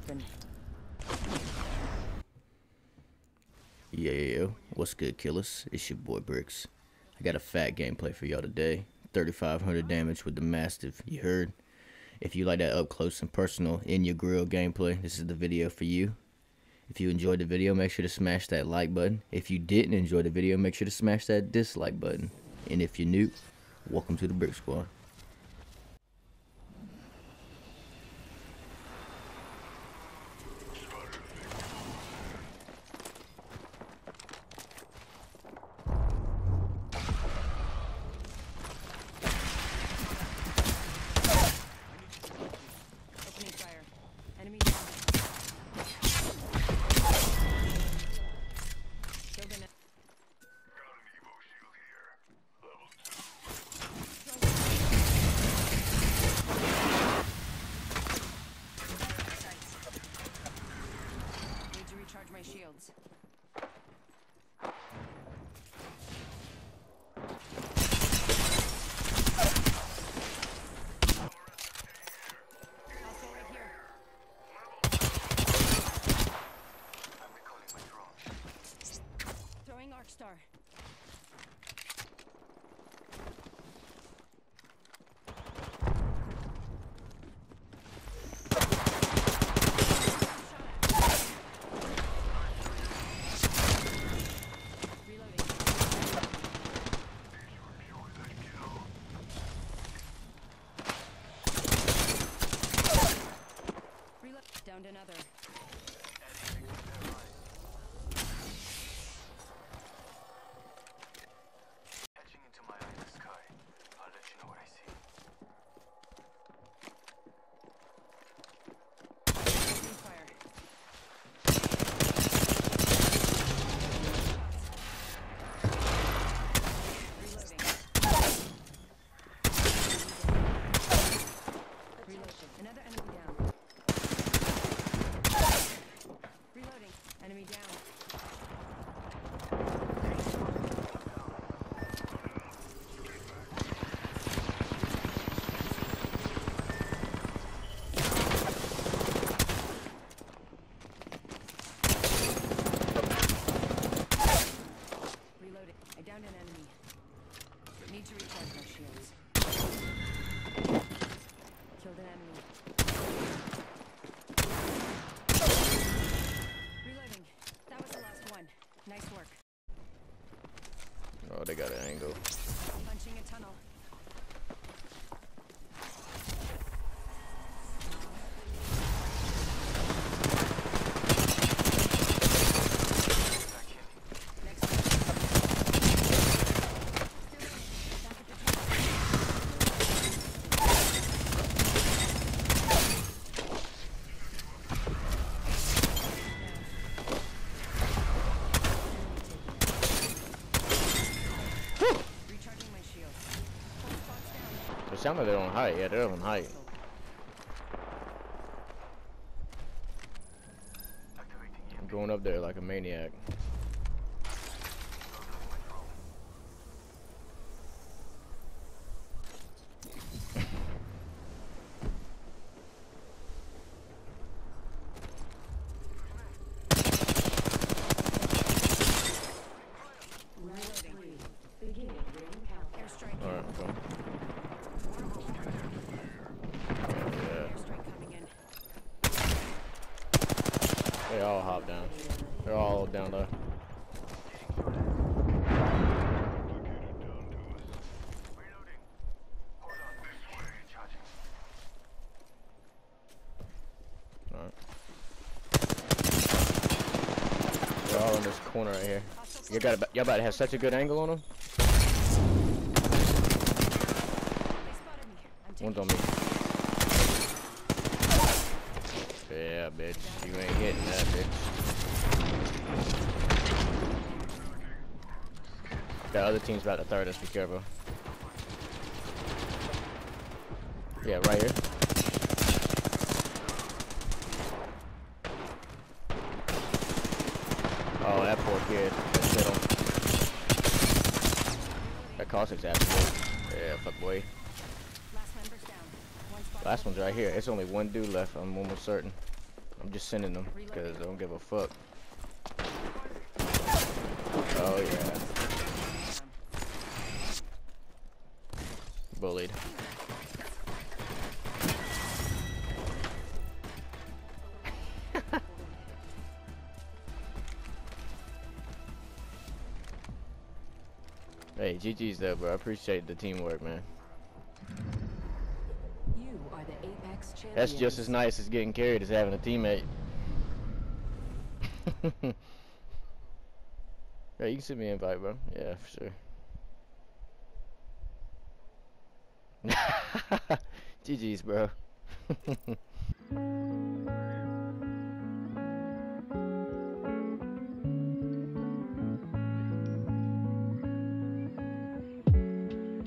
weapon. Yeah, yeah, yo. What's good, killers? It's your boy Brix. I got a fat gameplay for y'all today. 3500 damage with the Mastiff, you heard? If you like that up close and personal in your grill gameplay, this is the video for you. If you enjoyed the video, make sure to smash that like button. If you didn't enjoy the video, make sure to smash that dislike button. And if you're new, welcome to the Brix Squad. Opening fire. Enemy down. Killed an Need to recharge my shields. Hostile right here. Throwing arc star. Reloading. Reload. Downed another. Etching into my eye the sky. I'll let you know what I see. Opening fire. Reloading. Reloading. Another enemy down. Reloading. Enemy down. I an enemy. Need to recharge my shields. Killed an enemy. Reloading. That was the last one. Nice work. Oh, they got an angle. Punching a tunnel. Down. Sound like they're on height. Yeah, they're on height. I'm going up there like a maniac. Loading my drone. Reloading. Airstrike. Alright, okay. Yeah, Airstrike coming in. They all hop down. They're all down. Alright. They're all in this corner right here. You got y'all about to have such a good angle on them. One's on me. Yeah, bitch. You ain't hitting that, bitch. The other team's about to third us. Be careful. Yeah, right here. Oh, that poor kid. That shit him. That Cossack's after. Yeah, fuck boy. Last one's right here. It's only one dude left. I'm almost certain. I'm just sending them because I don't give a fuck. Oh yeah. Bullied. hey, GG's though, bro. I appreciate the teamwork, man. You are the Apex champions. That's just as nice as getting carried as having a teammate. yeah, you can send me an invite, bro. Yeah, for sure. GG's, bro.